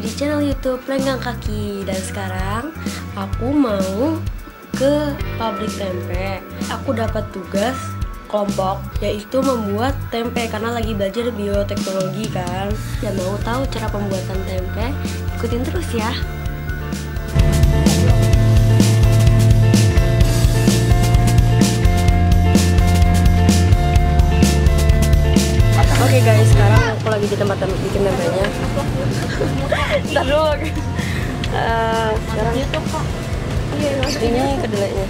di channel YouTube Lenggang Kaki dan sekarang aku mau ke pabrik tempe. Aku dapat tugas kelompok yaitu membuat tempe karena lagi belajar bioteknologi kan. Dan mau tahu cara pembuatan tempe? Ikutin terus ya. Di tempat tem- bikin tempenya. Ntar dulu. Eh, sekarang ini kedelainya.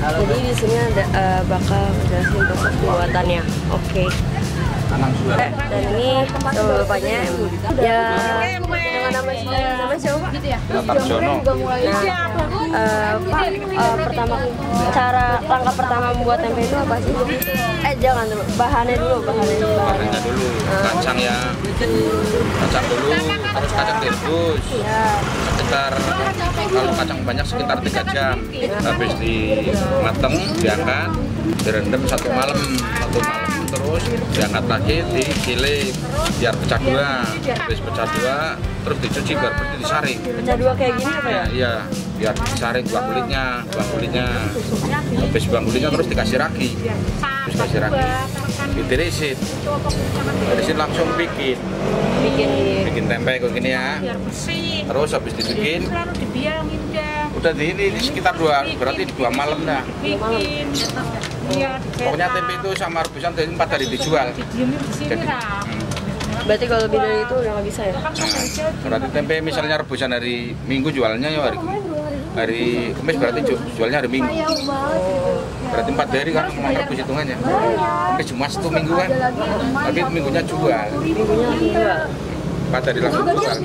Jadi di sini ada eh, bakal jelasin proses pembuatannya. Oke. Eh, Dan ini sama bapaknya ya dengan nama nama siapa Pak? Nah, eh, Pak, eh, pertama cara langkah pertama membuat tempe itu apa sih? Eh jangan dulu, bahannya dulu, bahannya dulu. Bahannya dulu, kacang ya, kacang dulu, terus kacang direbus Ya, sekitar kalau kacang banyak sekitar tiga jam. Habis dimateng, diangkat, direndam satu malam, satu malam terus diangkat lagi, digiling biar pecah dua. Habis pecah dua, terus dicuci biar seperti disaring. pecah dua kayak gini apa ya? Ya, iya, biar disaring buang kulitnya, buang kulitnya. Habis buang kulitnya terus dikasih ragi, terus kasih ragi, ditirisin, tirisin langsung bikin, Bikin tempe kayak gini ya. biar bersih Terus habis dibikin, dibiangin udah di ini, ini sekitar dua, berarti dua malam dah. bikin biar Pokoknya tempe itu sama rebusan dari empat hari dijual. Jadi, hmm. Berarti kalau lebih dari itu udah nggak bisa ya? kan Nah, berarti tempe misalnya rebusan hari Minggu jualnya ya hari hari Kamis berarti ju- jualnya hari Minggu. Berarti empat hari kan cuma rebus hitungannya. Kamis Jumat itu Minggu kan. Tapi minggunya jual. Minggunya dua. Empat hari langsung jual.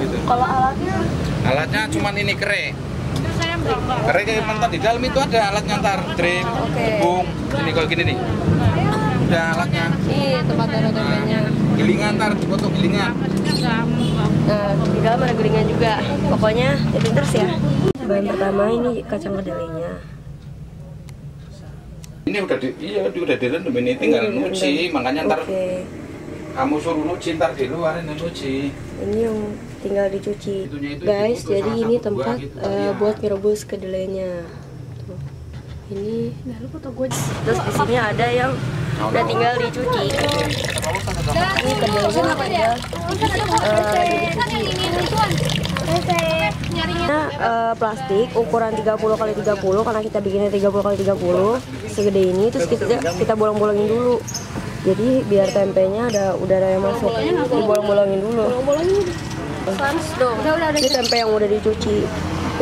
Gitu. Kalau alatnya Alatnya cuma ini kere. Kere kayak mentar di dalam itu ada alatnya ntar drip, Oke. tepung. Ini kalau gini nih. Udah alatnya. ini tempat taruh tempenya. Gilingan ntar dipotong gilingan. Nah, di dalam ada geringnya juga. Pokoknya jadi terus ya. Bahan pertama ini kacang kedelainya. Ini udah di, iya udah direndam ini tinggal Ini nuci, direndam. makanya ntar Oke. kamu suruh nuci ntar di luar ini nuci. Ini yang tinggal dicuci. Guys, jadi ini tempat iya. buat ngerebus kedelainya. Tuh. Ini Terus di sini ada yang udah tinggal dicuci. Ini kedelainya tinggal eh, dicuci. Nah, eh, plastik ukuran 30 kali 30 karena kita bikinnya 30 kali 30 segede ini terus kita kita bolong-bolongin dulu. Jadi biar tempenya ada udara yang masuk. Dibolong-bolongin dulu. Ini tempe yang udah dicuci.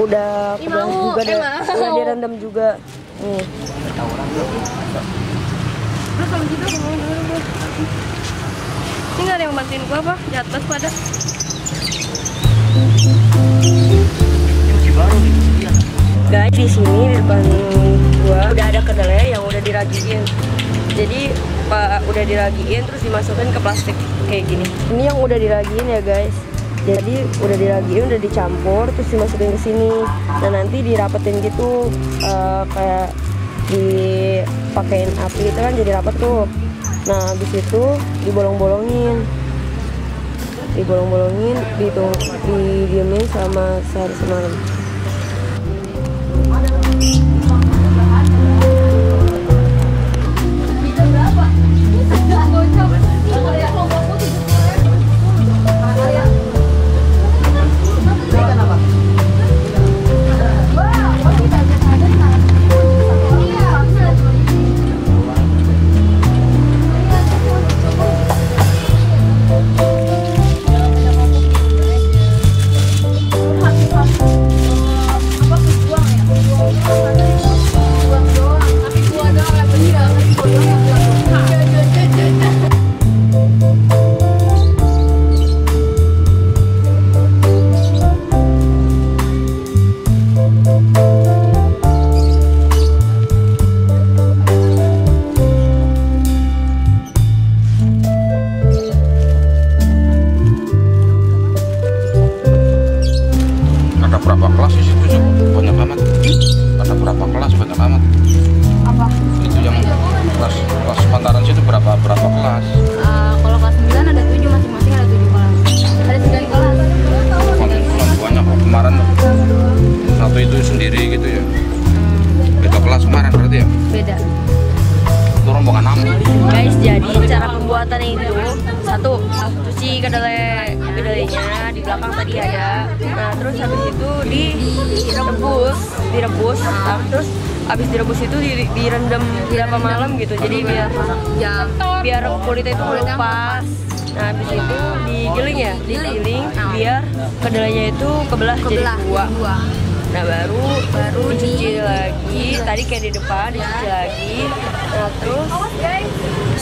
Udah udah juga ada, udah direndam juga. Nih. Ini nggak ada yang bantuin gua apa? Di atas pada. Guys, di sini di depan gua udah ada kedelai yang udah diragiin. Jadi pak udah diragiin terus dimasukin ke plastik kayak gini. Ini yang udah diragiin ya guys. Jadi udah diragiin, udah dicampur, terus dimasukin ke sini. Dan nanti dirapetin gitu eh, kayak dipakein api itu kan jadi rapet tuh. Nah habis itu dibolong-bolongin, dibolong-bolongin, dihitung, didiemin selama sehari semalam. gitu ya. Beda kelas kemarin berarti ya? Beda. Itu rombongan enam guys jadi cara pembuatan itu satu cuci kedelai kedelainya di belakang tadi ada. Nah terus habis itu di direbus direbus. Nah, terus habis direbus itu direndam berapa malam gitu. Jadi biar ya, biar kulitnya itu melepas nah habis itu digiling ya digiling. Nah. biar kedelainya itu kebelah, kebelah jadi dua Nah baru baru dicuci lagi. Tadi kayak di depan dicuci lagi. Nah terus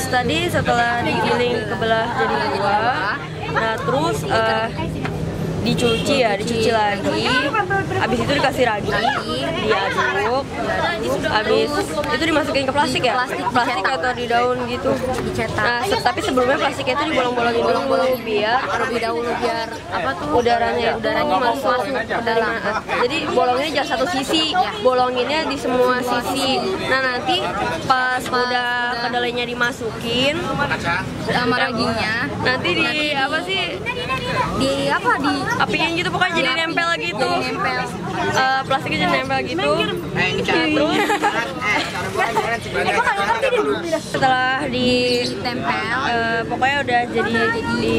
tadi setelah digiling kebelah jadi dua. Nah terus eh, dicuci ya, dicuci lagi. Habis itu dikasih ragi, diaduk. Habis itu dimasukin ke plastik ya? Plastik, atau di daun gitu. dicetak. Nah, tapi sebelumnya plastiknya itu dibolong-bolongin dulu biar terlebih dahulu biar apa tuh? udaranya udaranya masuk masuk ke dalam. jadi bolongnya jangan satu sisi bolonginnya di semua sisi. Nah nanti pas udah kedelainya dimasukin sama raginya. nanti di apa sih? Di apa? Di apiin gitu pokoknya jadi nempel gitu. Eh, plastiknya jadi nempel gitu. Terus setelah di tempel eh, pokoknya udah jadi di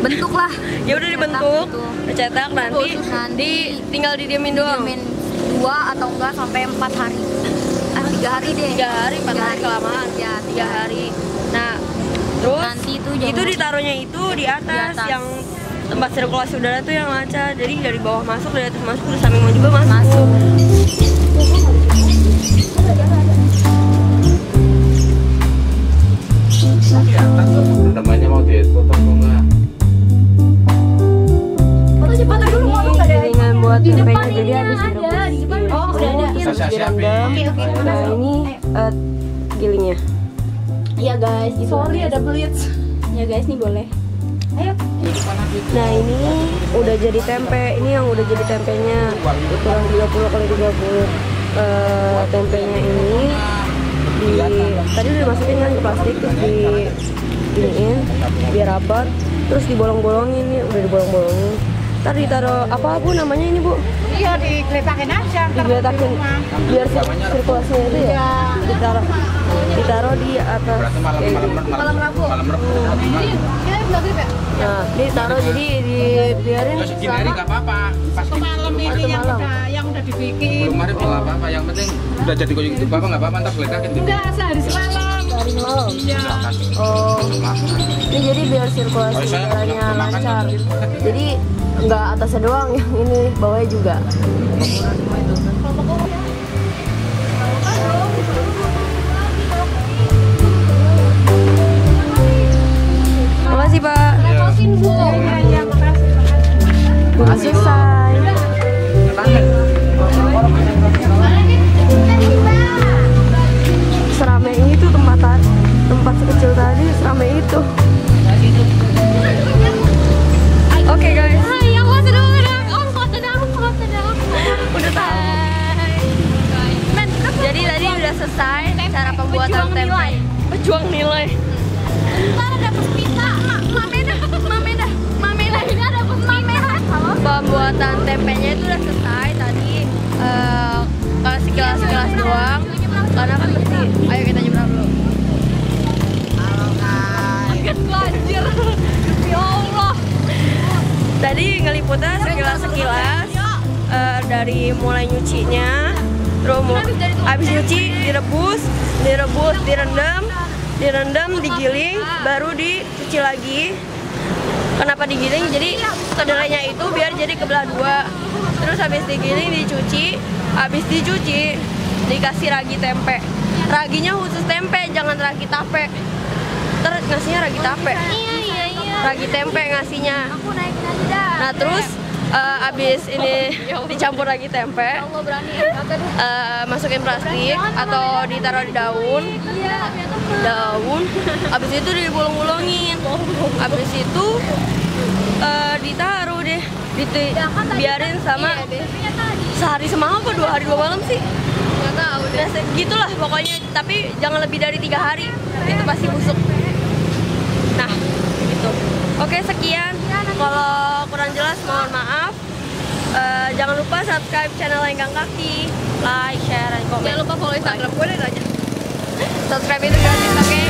bentuk lah ya udah dibentuk dicetak nanti Nanti di tinggal didiemin doang. dua atau enggak sampai empat hari. Ah tiga hari deh. Tiga hari empat hari kelamaan. Ya tiga hari. nah terus Nanti itu itu ditaruhnya itu di atas, Di atas. yang tempat sirkulasi udara tuh yang lancar. Jadi dari bawah masuk dari atas masuk dari samping juga masuk, Masuk. Temannya mau dipotong kok enggak? ini gilingan buat tempenya jadi habis direbus oh udah ada Saya direndam nah ini eh, gilingnya. Iya guys, sorry ada blitz. Ya guys, nih boleh. Nah ini udah jadi tempe, ini yang udah jadi tempenya. Ukuran 30 kali 30 Eh, tempenya ini di tadi udah dimasukin kan ke plastik terus di iniin biar rapat terus dibolong-bolongin nih udah dibolong-bolongin ntar ditaruh apa bu namanya ini bu Iya, digeletakin aja. digeletakin biar sir- sirkulasinya itu ya ditaruh ditaruh di atas Berarti malam kayak malam rabu. Malam rabu. nah ditaruh jadi dibiarin Ya segini hari nggak apa-apa. Pas Malam ini yang udah yang udah dibikin. belum hari nggak apa-apa. Yang penting udah jadi kayak gitu bapak nggak apa-apa. Ntar geletakin gitu. Enggak, sehari semalam. Malam Iya. Oh, ini jadi biar sirkulasi Oh, udaranya punya makan lancar. gitu. Jadi nggak atasnya doang yang ini, bawahnya juga. Pejuang nilai. Pembuatan tempenya itu udah selesai tadi. eh kalau sekilas sekilas doang. Karena kan bersih. Ayo kita nyebrang dulu. Tadi ngeliputnya sekilas sekilas eh, dari mulai nyucinya, terus habis nyuci direbus, direbus, direndam, direndam, digiling, baru dicuci lagi. Kenapa digiling? Jadi kedelainya itu biar jadi kebelah dua. Terus habis digiling dicuci, habis dicuci dikasih ragi tempe. Raginya khusus tempe, jangan ragi tape. Terus ngasihnya ragi tape. Ragi tempe ngasihnya. Nah terus eh, abis ini dicampur lagi tempe, eh, masukin plastik atau ditaruh di daun, daun. Abis itu dibolong-bolongin, abis itu eh, ditaruh deh, Diti- biarin sama sehari semalam apa dua hari dua malam sih? Nggak tahu deh. Gitulah pokoknya, tapi jangan lebih dari tiga hari, itu pasti busuk. Oke, sekian. Kalau kurang jelas mohon maaf. Eh, jangan lupa subscribe channel Lenggang Kaki, like, share, dan komen. Jangan lupa follow Instagram gue deh aja. Subscribe itu gratis, oke?